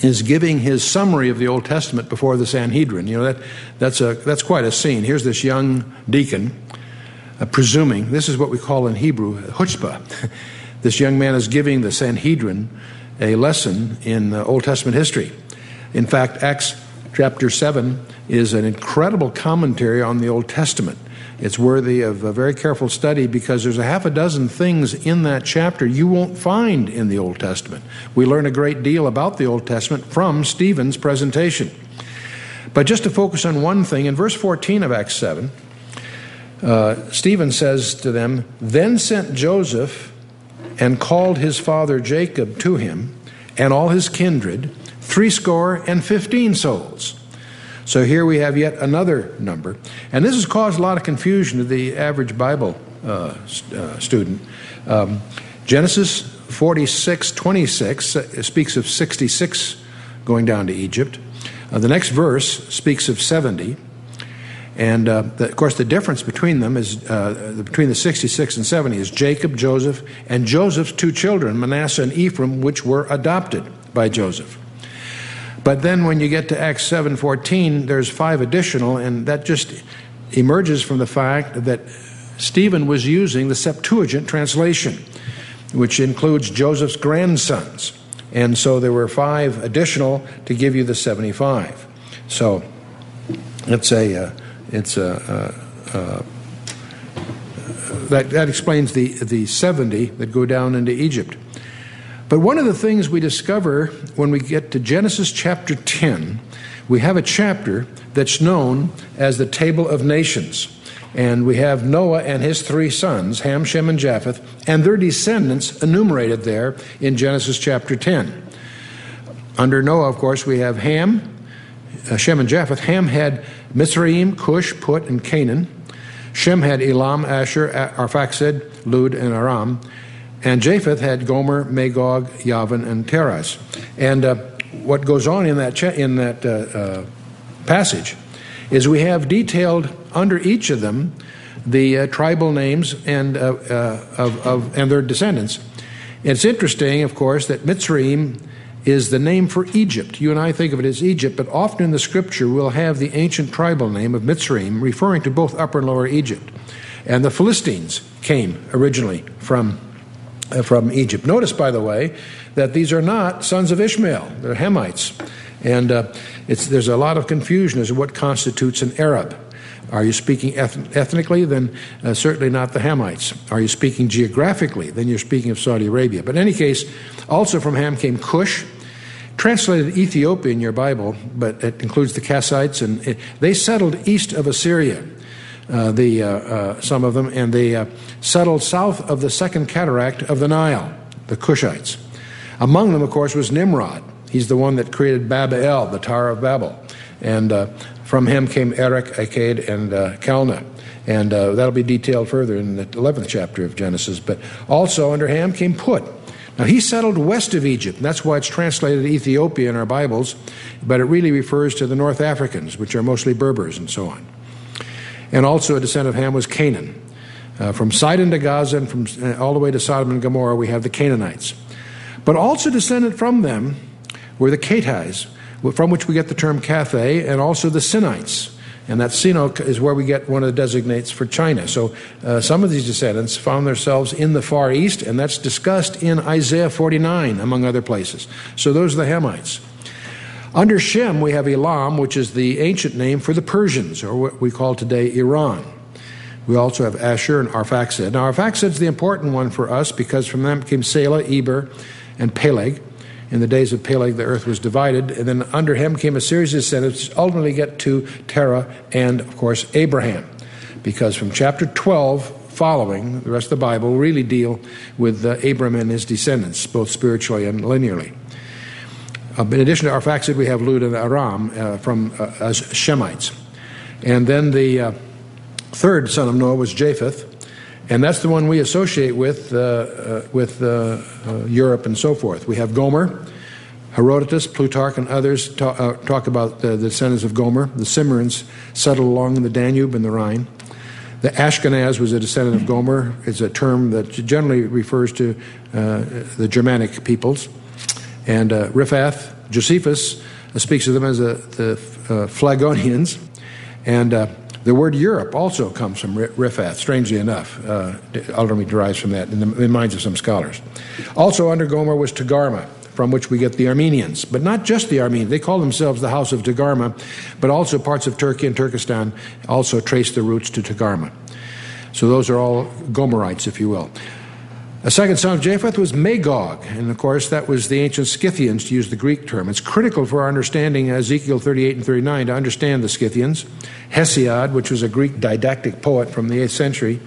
A: is giving his summary of the Old Testament before the Sanhedrin, you know, that, that's, a, that's quite a scene. Here's this young deacon, uh, presuming, this is what we call in Hebrew chutzpah. [laughs] this young man is giving the Sanhedrin a lesson in uh, Old Testament history. In fact, Acts chapter 7 is an incredible commentary on the Old Testament. It's worthy of a very careful study because there's a half a dozen things in that chapter you won't find in the Old Testament. We learn a great deal about the Old Testament from Stephen's presentation. But just to focus on one thing, in verse 14 of Acts 7, uh, Stephen says to them, Then sent Joseph and called his father Jacob to him and all his kindred, threescore and fifteen souls. So here we have yet another number. And this has caused a lot of confusion to the average Bible uh, uh, student. Um, Genesis 46 26 uh, speaks of 66 going down to Egypt. Uh, the next verse speaks of 70. And uh, the, of course, the difference between them is uh, between the 66 and 70 is Jacob, Joseph, and Joseph's two children, Manasseh and Ephraim, which were adopted by Joseph. But then when you get to Acts 7:14, there's five additional, and that just emerges from the fact that Stephen was using the Septuagint translation, which includes Joseph's grandsons. And so there were five additional to give you the 75. So it's a, uh, it's a, uh, uh, that, that explains the, the 70 that go down into Egypt. But one of the things we discover when we get to Genesis chapter 10, we have a chapter that's known as the Table of Nations. And we have Noah and his three sons, Ham, Shem, and Japheth, and their descendants enumerated there in Genesis chapter 10. Under Noah, of course, we have Ham, uh, Shem, and Japheth. Ham had Mizraim, Cush, Put, and Canaan. Shem had Elam, Ashur, Arphaxad, Lud, and Aram. And Japheth had Gomer, Magog, Yavin, and Tiras. And uh, what goes on in that, in that uh, uh, passage is we have detailed under each of them the uh, tribal names and, uh, of, of, and their descendants. It's interesting, of course, that Mitzrayim is the name for Egypt. You and I think of it as Egypt, but often in the scripture we'll have the ancient tribal name of Mitzrayim referring to both Upper and Lower Egypt. And the Philistines came originally from from Egypt. Notice, by the way, that these are not sons of Ishmael, they're Hamites. And uh, there's a lot of confusion as to what constitutes an Arab. Are you speaking eth- ethnically? Then uh, certainly not the Hamites. Are you speaking geographically? Then you're speaking of Saudi Arabia. But in any case, also from Ham came Cush, translated Ethiopia in your Bible, but it includes the Kassites, and it, they settled east of Assyria. Uh, the, uh, uh, some of them, and they settled south of the second cataract of the Nile, the Cushites. Among them, of course, was Nimrod. He's the one that created Babel, the Tower of Babel. And from him came Erech, Akkad, and uh, Calneh. And uh, that'll be detailed further in the 11th chapter of Genesis. But also under Ham came Put. Now he settled west of Egypt, and that's why it's translated Ethiopia in our Bibles, but it really refers to the North Africans, which are mostly Berbers and so on. And also a descendant of Ham was Canaan. Uh, from Sidon to Gaza and from uh, all the way to Sodom and Gomorrah, we have the Canaanites. But also descended from them were the Cathais, from which we get the term Cathay, and also the Sinites. And that Sino is where we get one of the designates for China. So uh, some of these descendants found themselves in the Far East, and that's discussed in Isaiah 49, among other places. So those are the Hamites. Under Shem, we have Elam, which is the ancient name for the Persians, or what we call today Iran. We also have Ashur and Arphaxad. Now, Arphaxad is the important one for us because from them came Selah, Eber, and Peleg. In the days of Peleg, the earth was divided, and then under him came a series of descendants, ultimately get to Terah and, of course, Abraham. Because from chapter 12 following, the rest of the Bible really deal with uh, Abram and his descendants, both spiritually and linearly. Uh, in addition to Arphaxad, we have Lud and Aram uh, from uh, as Shemites. And then the third son of Noah was Japheth, and that's the one we associate with, with Europe and so forth. We have Gomer, Herodotus, Plutarch, and others talk, uh, talk about the, the, descendants of Gomer. The Cimmerians settled along the Danube and the Rhine. The Ashkenaz was a descendant of Gomer. It's a term that generally refers to uh, the Germanic peoples. And uh, Riphath, Josephus uh, speaks of them as a, the Paphlagonians. And the word Europe also comes from Riphath, strangely enough. Uh, ultimately derives from that in the, in minds of some scholars. Also under Gomer was Tagarma, from which we get the Armenians, but not just the Armenians. They call themselves the House of Tagarma, but also parts of Turkey and Turkestan also trace the roots to Tagarma. So those are all Gomerites, if you will. A second son of Japheth was Magog, and of course that was the ancient Scythians, to use the Greek term. It's critical for our understanding Ezekiel 38 and 39 to understand the Scythians. Hesiod, which was a Greek didactic poet from the 8th century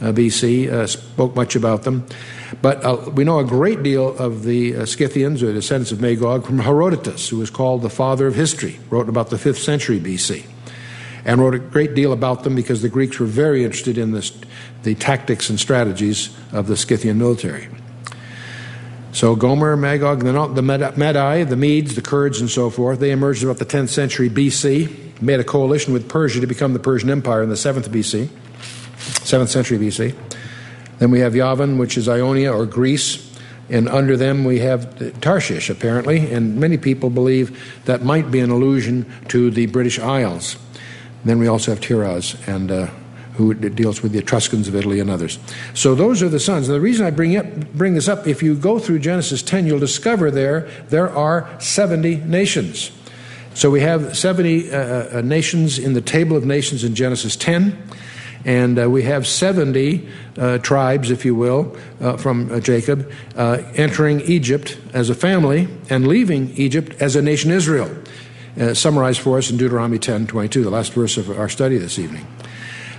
A: uh, BC, uh, spoke much about them. But uh, we know a great deal of the uh, Scythians, or descendants of Magog, from Herodotus, who was called the father of history, wrote about the 5th century BC and wrote a great deal about them because the Greeks were very interested in this, the tactics and strategies of the Scythian military. So Gomer, Magog, the Medi, the Medes, the Kurds, and so forth, they emerged about the 10th century BC, made a coalition with Persia to become the Persian Empire in the 7th BC, 7th century BC. Then we have Yavin, which is Ionia or Greece, and under them we have Tarshish, apparently, and many people believe that might be an allusion to the British Isles. Then we also have Tiras and uh, who deals with the Etruscans of Italy and others. So those are the sons. And the reason I bring, up, bring this up, if you go through Genesis 10, you'll discover there there are 70 nations. So we have 70 uh, uh, nations in the table of nations in Genesis 10. And uh, we have 70 uh, tribes, if you will, uh, from uh, Jacob, entering Egypt as a family and leaving Egypt as a nation Israel uh, summarized for us in Deuteronomy 10 22, the last verse of our study this evening.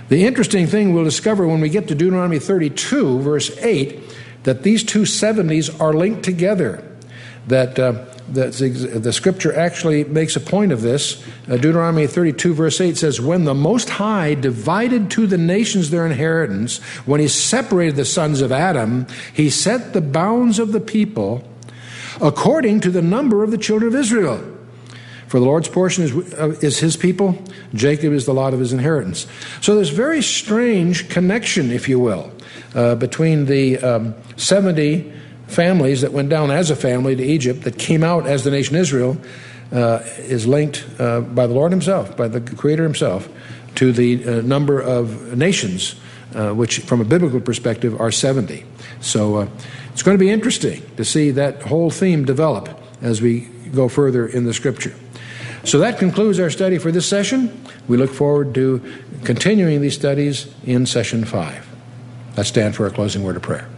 A: The interesting thing we'll discover when we get to Deuteronomy 32, verse 8, that these two 70s are linked together. That uh, the, the, scripture actually makes a point of this. Uh, Deuteronomy 32, verse 8 says, When the Most High divided to the nations their inheritance, when he separated the sons of Adam, he set the bounds of the people according to the number of the children of Israel. For the Lord's portion is, uh, is his people, Jacob is the lot of his inheritance. So there's very strange connection, if you will, uh, between the um, 70 families that went down as a family to Egypt that came out as the nation Israel uh, is linked uh, by the Lord himself, by the Creator himself, to the uh, number of nations, uh, which from a biblical perspective are 70. So it's going to be interesting to see that whole theme develop as we go further in the scripture. So that concludes our study for this session. We look forward to continuing these studies in session five. Let's stand for a closing word of prayer.